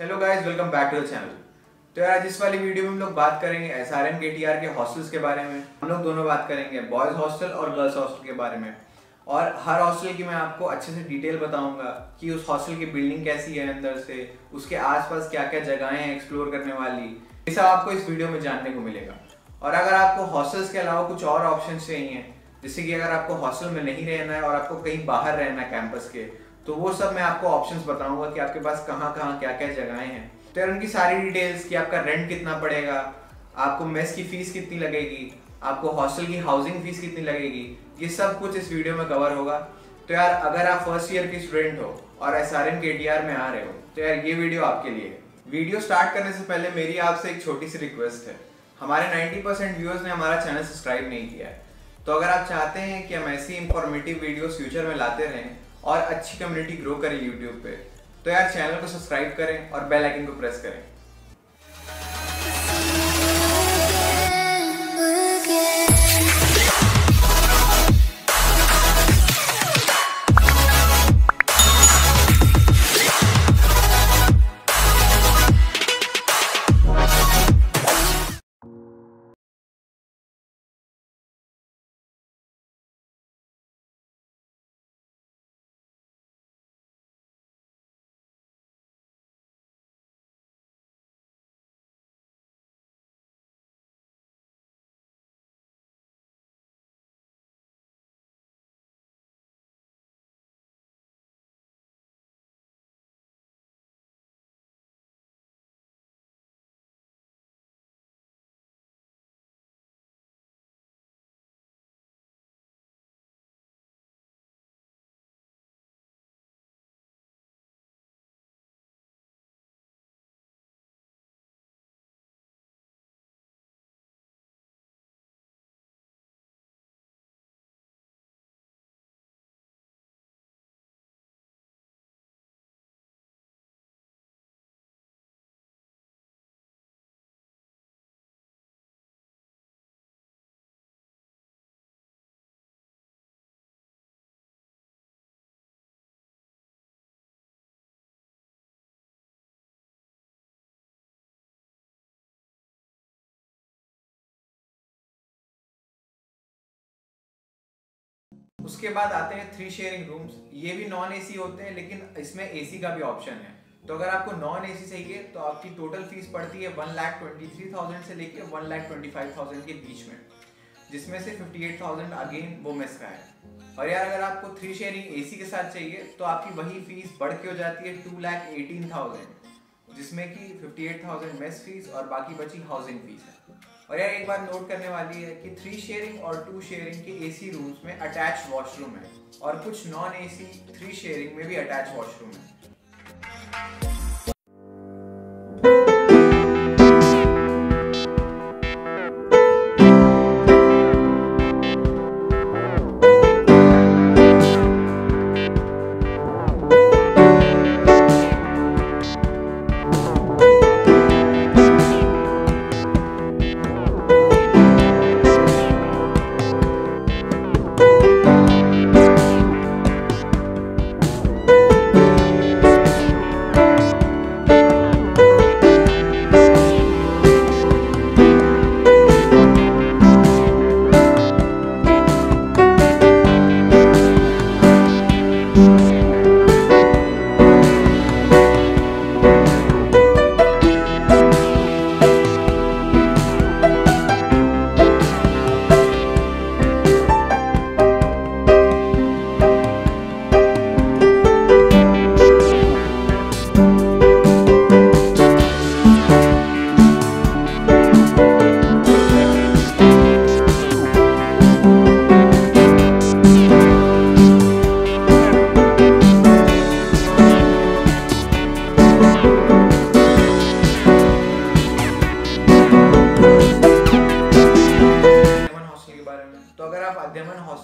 Hello guys welcome back to the channel तो यार इस वाली वीडियो में हम लोग बात करेंगे S R K T K hostels के बारे में। हम लोग दोनों बात करेंगे बॉयज़ हॉस्टल और गर्ल्स हॉस्टल के बारे में। और हर हॉस्टल की मैं आपको अच्छे से डिटेल बताऊँगा कि उस हॉस्टल की बिल्डिंग कैसी है अंदर से, उसके आसपास क्या क्या जगहें हैं एक्सप्लोर करने वाली। ये सब आपको इस वीडियो में जानने को मिलेगा। और अगर आपको हॉस्टल्स के अलावा कुछ और ऑप्शन चाहिए, जैसे कि अगर आपको हॉस्टल में नहीं रहना है और आपको कहीं बाहर रहना है कैंपस के तो वो सब मैं आपको ऑप्शंस बताऊँगा कि आपके पास कहाँ कहाँ क्या क्या जगहें हैं। तो यार उनकी सारी डिटेल्स कि आपका रेंट कितना पड़ेगा, आपको मेस की फ़ीस कितनी लगेगी, आपको हॉस्टल की हाउसिंग फ़ीस कितनी लगेगी, ये सब कुछ इस वीडियो में कवर होगा। तो यार अगर आप फ़र्स्ट ईयर की स्टूडेंट हो और S R M K T R में आ रहे हो तो यार ये वीडियो आपके लिए। वीडियो स्टार्ट करने से पहले मेरी आपसे एक छोटी सी रिक्वेस्ट है। हमारे 90 परसेंट व्यूअर्स ने हमारा चैनल सब्सक्राइब नहीं किया है। तो अगर आप चाहते हैं कि हम ऐसी इंफॉर्मेटिव वीडियोस फ्यूचर में लाते रहें और अच्छी कम्युनिटी ग्रो करें यूट्यूब पे। तो यार चैनल को सब्सक्राइब करें और बेल आइकन को प्रेस करें। उसके बाद आते हैं थ्री शेयरिंग रूम्स ये भी नॉन एसी होते हैं, लेकिन इसमें एसी का भी ऑप्शन है। तो अगर आपको नॉन एसी चाहिए तो आपकी टोटल फ़ीस पड़ती है one lakh twenty three thousand से लेके one lakh twenty five thousand के बीच में, जिसमें से फिफ्टी एट थाउज़ेंड अगेन वो मेस का है। और यार, अगर आपको थ्री शेयरिंग एसी के साथ चाहिए तो आपकी वही फ़ीस बढ़ के हो जाती है टू लाख एटीन थाउज़ेंड जिसमें कि fifty eight thousand mess fee और बाकी बची हाउसिंग फ़ीस है। और यार एक बात नोट करने वाली है कि थ्री शेयरिंग और टू शेयरिंग के एसी रूम्स में अटैच वॉशरूम है और कुछ नॉन एसी थ्री शेयरिंग में भी अटैच वॉशरूम है।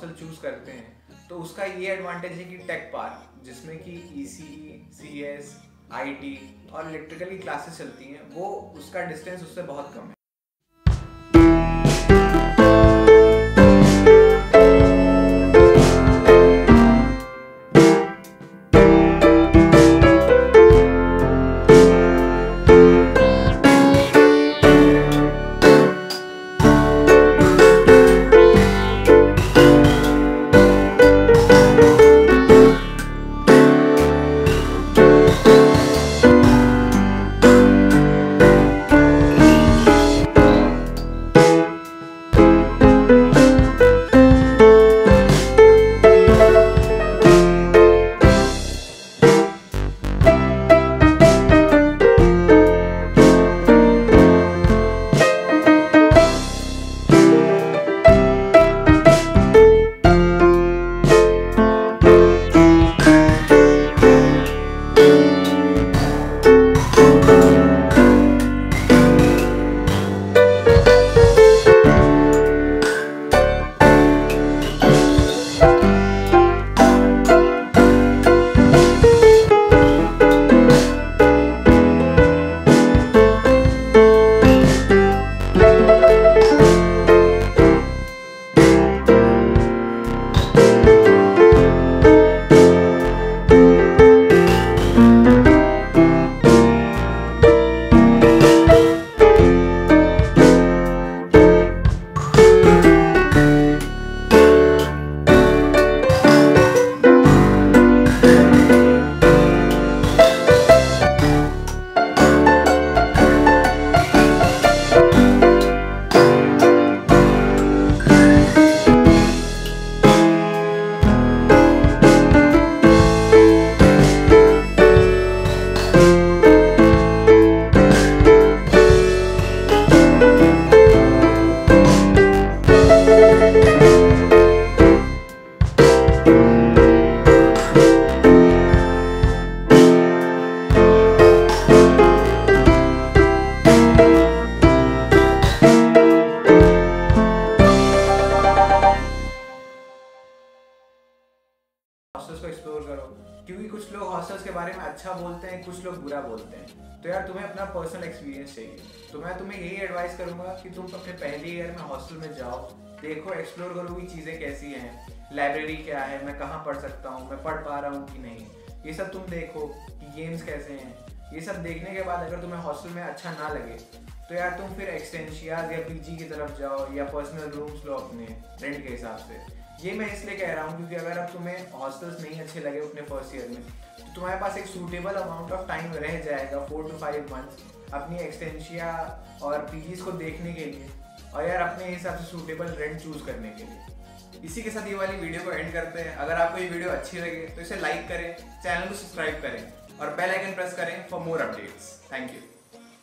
हॉस्टल चूज़ करते हैं तो उसका ये एडवांटेज है कि टेक पार्क जिसमें कि E C C S I T और इलेक्ट्रिकल की क्लासेस चलती हैं, वो उसका डिस्टेंस उससे बहुत कम अच्छा बोलते हैं, कुछ लोग बुरा बोलते हैं। तो यार तुम्हें अपना पर्सनल एक्सपीरियंस चाहिए। तो मैं तुम्हें यही एडवाइस करूँगा कि तुम अपने पहले ईयर में हॉस्टल में जाओ, देखो एक्सप्लोर करो कि चीज़ें कैसी हैं। लाइब्रेरी क्या है, मैं कहाँ पढ़ सकता हूँ, मैं पढ़ पा रहा हूँ कि नहीं। ये सब तुम देखो कि गेम्स कैसे हैं। ये सब देखने के बाद अगर तुम्हें हॉस्टल में अच्छा ना लगे तो यार तुम फिर एक्सटेंशियाज या पीजी की तरफ़ जाओ या पर्सनल रूम्स लो अपने रेंट के हिसाब से। ये मैं इसलिए कह रहा हूँ क्योंकि अगर अब तुम्हें हॉस्टल्स नहीं अच्छे लगे अपने फ़र्स्ट ईयर में तो तुम्हारे पास एक सूटेबल अमाउंट ऑफ़ टाइम रह जाएगा फोर टू फाइव मंथ्स अपनी एक्सटेंशिया और पीजीज को देखने के लिए और यार अपने हिसाब से सूटेबल रेंट चूज़ करने के लिए। इसी के साथ ये वाली वीडियो को एंड करते हैं। अगर आपको ये वीडियो अच्छी लगे तो इसे लाइक करें चैनल को सब्सक्राइब करें और बेल आइकन प्रेस करें for more updates thank you